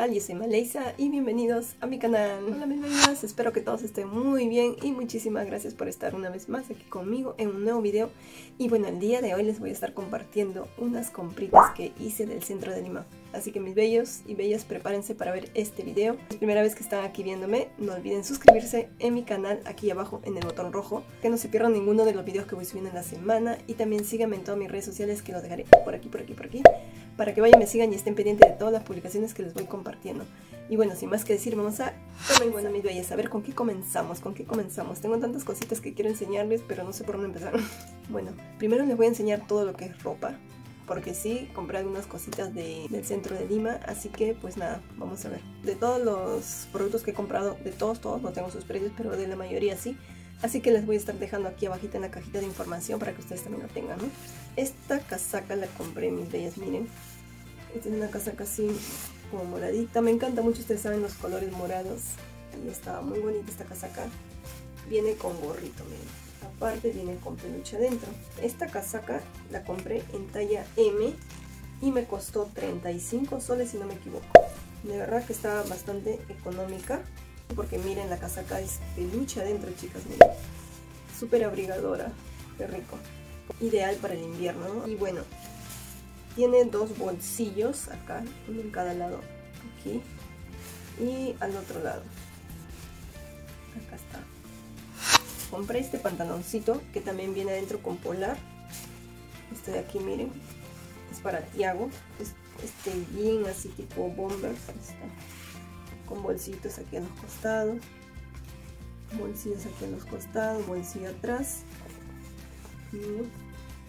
tal? Yo soy Malaysia y bienvenidos a mi canal. Hola mis bellas, espero que todos estén muy bien y muchísimas gracias por estar una vez más aquí conmigo en un nuevo video. Y bueno, el día de hoy les voy a estar compartiendo unas compritas que hice del centro de Lima. Así que mis bellos y bellas prepárense para ver este video. Es primera vez que están aquí viéndome, no olviden suscribirse en mi canal aquí abajo en el botón rojo. Que no se pierdan ninguno de los videos que voy subiendo en la semana. Y también síganme en todas mis redes sociales que los dejaré por aquí, por aquí, por aquí para que vayan, me sigan y estén pendientes de todas las publicaciones que les voy compartiendo. Y bueno, sin más que decir, vamos a... Bueno, mis bellas, a ver con qué comenzamos, con qué comenzamos. Tengo tantas cositas que quiero enseñarles, pero no sé por dónde empezar. bueno, primero les voy a enseñar todo lo que es ropa. Porque sí, compré algunas cositas del centro de Lima, así que pues nada, vamos a ver. De todos los productos que he comprado, de todos, todos, no tengo sus precios, pero de la mayoría sí. Así que les voy a estar dejando aquí abajito en la cajita de información para que ustedes también lo tengan, ¿no? Esta casaca la compré, mis bellas, miren. Esta es una casaca así como moradita. Me encanta mucho, ustedes saben los colores morados. Y está muy bonita esta casaca. Viene con gorrito, miren. Aparte viene con peluche adentro. Esta casaca la compré en talla M y me costó 35 soles si no me equivoco. De verdad que está bastante económica porque miren la casaca es peluche adentro chicas, miren. Súper abrigadora, qué rico. Ideal para el invierno. Y bueno, tiene dos bolsillos acá, uno en cada lado, aquí y al otro lado. Acá está. Compré este pantaloncito que también viene adentro con polar. Este de aquí, miren, es para Tiago. este jean así tipo bomber, con bolsitos aquí a los costados. Bolsillos aquí a los costados, bolsillo atrás.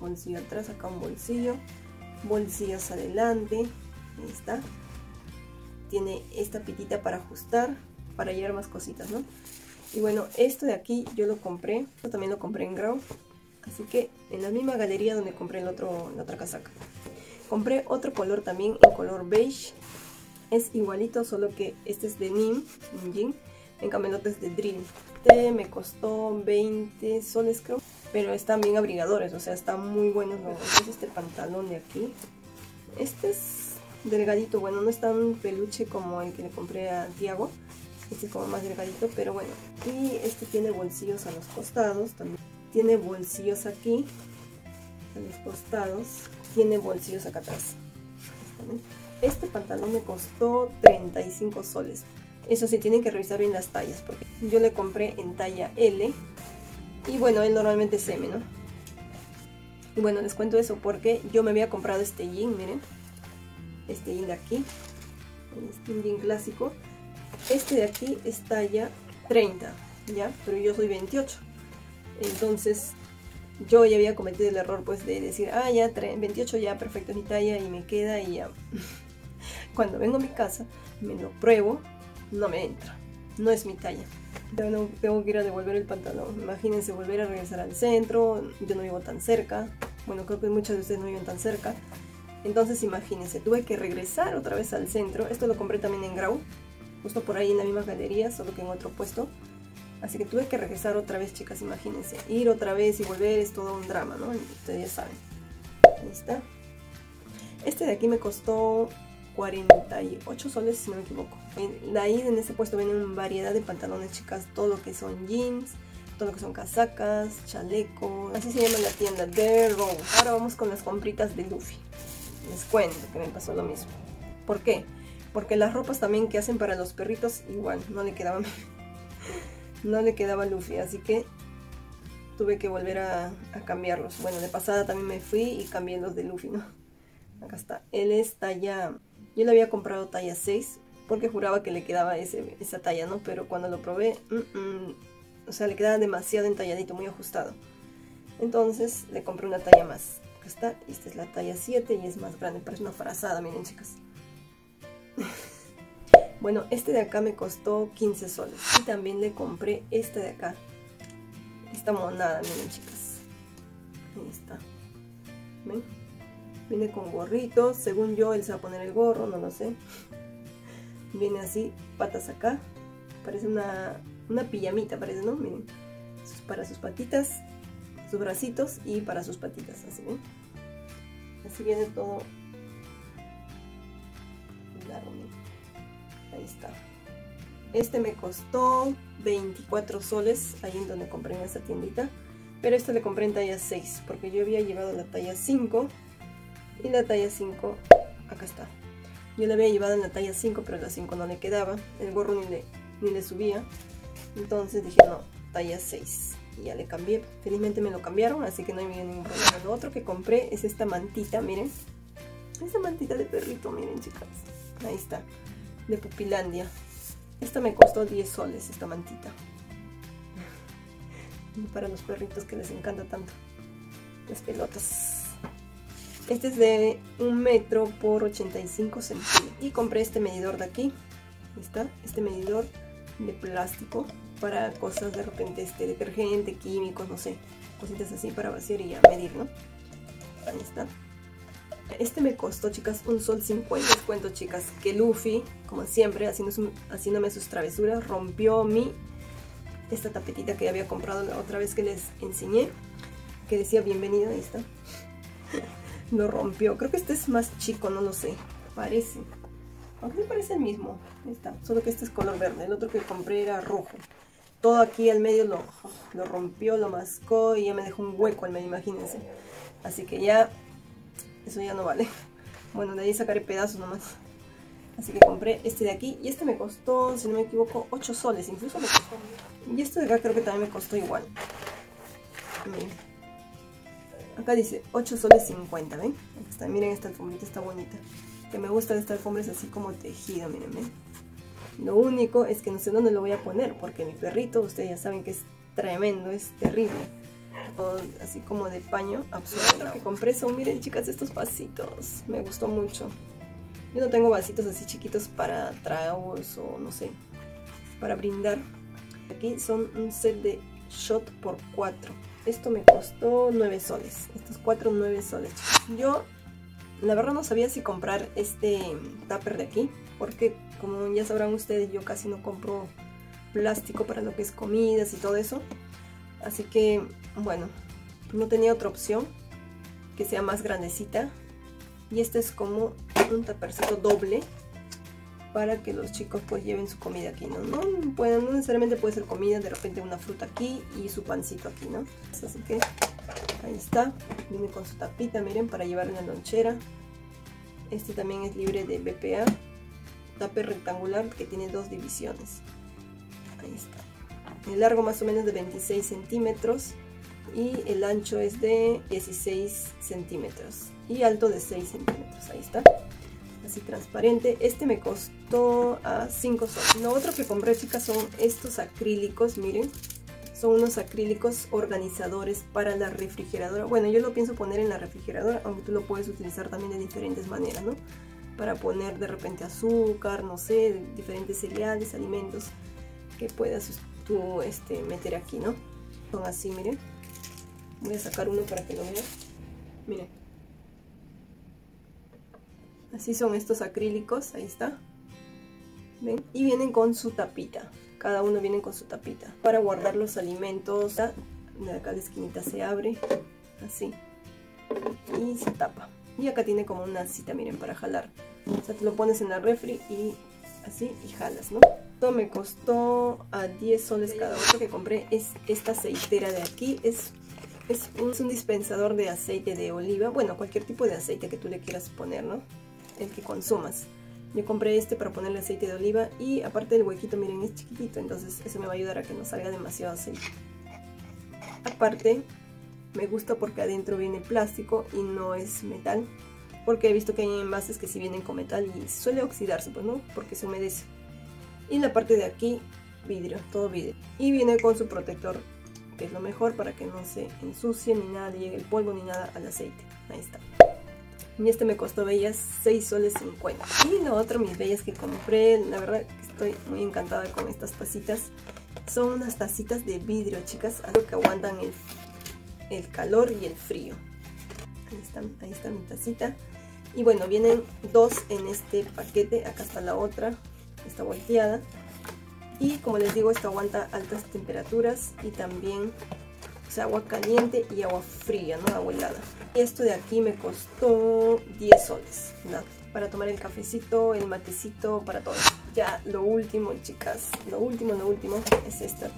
bolsillo atrás, acá un bolsillo bolsillos adelante, ahí está. Tiene esta pitita para ajustar, para llevar más cositas, ¿no? Y bueno, esto de aquí yo lo compré, esto también lo compré en Grau, así que en la misma galería donde compré el otro, la otra casaca. Compré otro color también, en color beige, es igualito, solo que este es de NIM, en cambio de Drill. Me costó 20 soles creo, pero están bien abrigadores, o sea, están muy buenos. Es este pantalón de aquí. Este es delgadito, bueno, no es tan peluche como el que le compré a Tiago. Este es como más delgadito, pero bueno. Y este tiene bolsillos a los costados, también tiene bolsillos aquí, a los costados, tiene bolsillos acá atrás. Este pantalón me costó 35 soles. Eso sí, tienen que revisar bien las tallas, porque yo le compré en talla L. Y bueno, él normalmente es M, ¿no? Y bueno, les cuento eso porque yo me había comprado este jean, miren. Este jean de aquí. Este jean clásico. Este de aquí es talla 30, ¿ya? Pero yo soy 28. Entonces, yo ya había cometido el error pues de decir, ah, ya 28 ya perfecto mi talla y me queda y ya. Cuando vengo a mi casa, me lo pruebo no me entra, no es mi talla. Tengo, tengo que ir a devolver el pantalón. Imagínense volver a regresar al centro, yo no vivo tan cerca. Bueno, creo que muchos de ustedes no viven tan cerca. Entonces imagínense, tuve que regresar otra vez al centro. Esto lo compré también en Grau, justo por ahí en la misma galería, solo que en otro puesto. Así que tuve que regresar otra vez, chicas, imagínense. Ir otra vez y volver es todo un drama, ¿no? Ustedes ya saben. Ahí está. Este de aquí me costó 48 soles si no me equivoco. De ahí en ese puesto vienen variedad de pantalones chicas, todo lo que son jeans, todo lo que son casacas, chalecos, así se llama la tienda, The Rose. Ahora vamos con las compritas de Luffy. Les cuento que me pasó lo mismo. ¿Por qué? Porque las ropas también que hacen para los perritos igual no le quedaban no le quedaba Luffy, así que tuve que volver a, a cambiarlos. Bueno, de pasada también me fui y cambié los de Luffy, ¿no? Acá está. Él es talla yo le había comprado talla 6 porque juraba que le quedaba ese, esa talla, ¿no? Pero cuando lo probé, o sea, le quedaba demasiado entalladito, muy ajustado. Entonces le compré una talla más. Acá está, esta es la talla 7 y es más grande, parece una frazada, miren chicas. bueno, este de acá me costó 15 soles. Y también le compré este de acá. Esta monada, miren chicas. Ahí está. ¿Ven? Viene con gorritos. Según yo, él se va a poner el gorro, no lo sé. Viene así, patas acá. Parece una, una pijamita, parece, ¿no? Miren. Para sus patitas, sus bracitos y para sus patitas, así. Así viene todo Ahí está. Este me costó 24 soles, ahí en donde compré en esa tiendita. Pero este le compré en talla 6, porque yo había llevado la talla 5. Y la talla 5, acá está. Yo la había llevado en la talla 5, pero la 5 no le quedaba. El gorro ni le, ni le subía. Entonces dije, no, talla 6. Y ya le cambié. Felizmente me lo cambiaron, así que no hay ningún problema. Lo otro que compré es esta mantita, miren. Esta mantita de perrito, miren chicas. Ahí está. De Pupilandia. Esta me costó 10 soles, esta mantita. Para los perritos que les encanta tanto. Las pelotas. Este es de un metro por 85 centímetros. Y compré este medidor de aquí. está, este medidor de plástico para cosas de repente, este detergente, químicos, no sé, cositas así para vaciar y ya medir, ¿no? Ahí está. Este me costó, chicas, un sol 50. Les cuento, chicas, que Luffy, como siempre, haciéndome sus travesuras, rompió mi esta tapetita que había comprado la otra vez que les enseñé, que decía bienvenido, ahí está. Lo rompió. Creo que este es más chico, no lo sé. Parece. Aunque me parece el mismo. Ahí está. Solo que este es color verde. El otro que compré era rojo. Todo aquí al medio lo, lo rompió, lo mascó y ya me dejó un hueco al medio, imagínense. Así que ya eso ya no vale. Bueno, de ahí sacaré pedazos nomás. Así que compré este de aquí. Y este me costó, si no me equivoco, 8 soles. Incluso me costó. Y este de acá creo que también me costó igual. Acá dice 8 soles 50, ¿ven? está. Miren esta alfombrita, está bonita. Que me gusta de esta alfombra es así como tejido, miren, ¿ven? Lo único es que no sé dónde lo voy a poner. Porque mi perrito, ustedes ya saben que es tremendo, es terrible así como de paño absorbe que compré son, miren chicas, estos vasitos. Me gustó mucho. Yo no tengo vasitos así chiquitos para tragos o no sé, para brindar. Aquí son un set de shot por 4. Esto me costó 9 soles. Estos 4, 9 soles. Yo, la verdad, no sabía si comprar este tupper de aquí. Porque, como ya sabrán ustedes, yo casi no compro plástico para lo que es comidas y todo eso. Así que, bueno, no tenía otra opción que sea más grandecita. Y este es como un tapercito doble para que los chicos pues lleven su comida aquí, ¿no? No, no necesariamente puede ser comida, de repente una fruta aquí y su pancito aquí, ¿no? Así que ahí está, viene con su tapita, miren, para llevar en la lonchera. Este también es libre de BPA, taper rectangular que tiene dos divisiones. Ahí está el largo más o menos de 26 centímetros y el ancho es de 16 centímetros y alto de 6 centímetros, ahí está así transparente, este me costó a 5 soles lo otro que compré chicas son estos acrílicos, miren son unos acrílicos organizadores para la refrigeradora bueno yo lo pienso poner en la refrigeradora aunque tú lo puedes utilizar también de diferentes maneras ¿no? para poner de repente azúcar, no sé, diferentes cereales, alimentos que puedas tú este, meter aquí, ¿no? Son así, miren. Voy a sacar uno para que lo vean. Miren. Así son estos acrílicos, ahí está. ¿Ven? Y vienen con su tapita. Cada uno viene con su tapita. Para guardar los alimentos. Acá la esquinita se abre. Así. Y se tapa. Y acá tiene como una cita, miren, para jalar. O sea, te lo pones en la refri y así y jalas, ¿no? Esto me costó a 10 soles cada uno. que compré es esta aceitera de aquí. Es, es, un, dispensador de aceite de oliva. Bueno, cualquier tipo de aceite que tú le quieras poner, ¿no? El que consumas. Yo compré este para ponerle aceite de oliva y aparte del huequito, miren, es chiquitito. Entonces eso me va a ayudar a que no salga demasiado aceite. Aparte, me gusta porque adentro viene plástico y no es metal porque he visto que hay envases que sí vienen con metal y suele oxidarse, pues no, porque se humedece. Y la parte de aquí, vidrio, todo vidrio. Y viene con su protector, que es lo mejor para que no se ensucie ni nada, llegue el polvo ni nada al aceite. Ahí está. Y este me costó bellas 6 soles 50. Y lo otro, mis bellas que compré, la verdad estoy muy encantada con estas tacitas. Son unas tacitas de vidrio, chicas, algo que aguantan el, el calor y el frío. Ahí están, ahí está mi tacita. Y bueno, vienen dos en este paquete. Acá está la otra. Está volteada. Y como les digo, esto aguanta altas temperaturas y también agua caliente y agua fría, ¿no? Agua helada. Esto de aquí me costó 10 soles. Para tomar el cafecito, el matecito, para todo. ya lo último, chicas, lo último, lo último es esta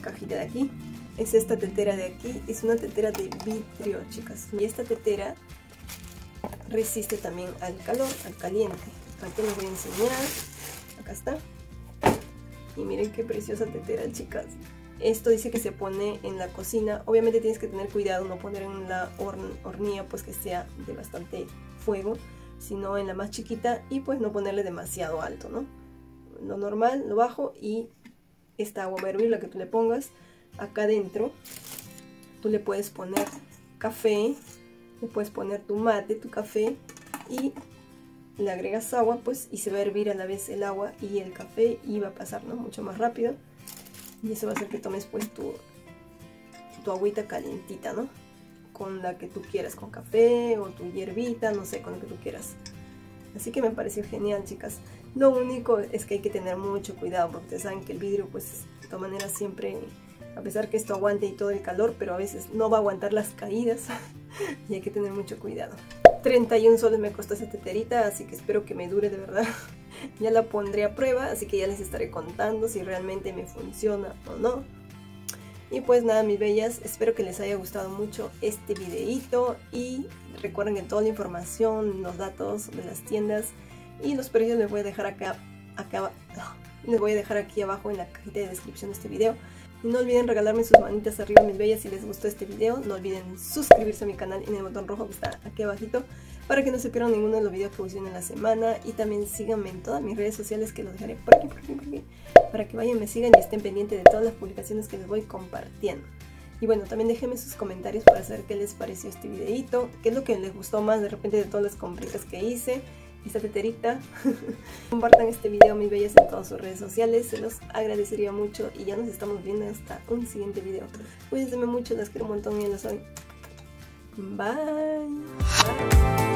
cajita de aquí. Es esta tetera de aquí, es una tetera de vidrio, chicas. Y esta tetera resiste también al calor, al caliente. Aquí les voy a enseñar. Acá está. Y miren qué preciosa tetera, chicas. Esto dice que se pone en la cocina. Obviamente tienes que tener cuidado, no poner en la hornilla pues que sea de bastante fuego, sino en la más chiquita y pues no ponerle demasiado alto, ¿no? Lo normal, lo bajo y esta agua va a hervir, la que tú le pongas acá adentro. Tú le puedes poner café, le puedes poner tu mate, tu café y le agregas agua pues y se va a hervir a la vez el agua y el café y va a pasar ¿no? mucho más rápido y eso va a hacer que tomes pues tu, tu agüita calentita ¿no? con la que tú quieras, con café o tu hierbita, no sé, con lo que tú quieras así que me pareció genial chicas lo único es que hay que tener mucho cuidado porque ustedes saben que el vidrio pues de todas maneras siempre a pesar que esto aguante y todo el calor, pero a veces no va a aguantar las caídas y hay que tener mucho cuidado. 31 soles me costó esta teterita, así que espero que me dure de verdad. Ya la pondré a prueba, así que ya les estaré contando si realmente me funciona o no. Y pues nada, mis bellas, espero que les haya gustado mucho este videito y recuerden que toda la información, los datos de las tiendas y los precios les voy a dejar acá, acá les voy a dejar aquí abajo en la cajita de descripción de este video. No olviden regalarme sus manitas arriba, mis bellas, si les gustó este video. No olviden suscribirse a mi canal en el botón rojo que está aquí abajito para que no se pierdan ninguno de los videos que voy en la semana. Y también síganme en todas mis redes sociales que los dejaré por aquí, por aquí, por aquí. Para que vayan, me sigan y estén pendientes de todas las publicaciones que les voy compartiendo. Y bueno, también déjenme sus comentarios para saber qué les pareció este videito, qué es lo que les gustó más de repente de todas las compritas que hice esta teterita. Compartan este video, mis bellas, en todas sus redes sociales. Se los agradecería mucho y ya nos estamos viendo hasta un siguiente video. Cuídense mucho, las quiero un montón y ya lo saben. Bye.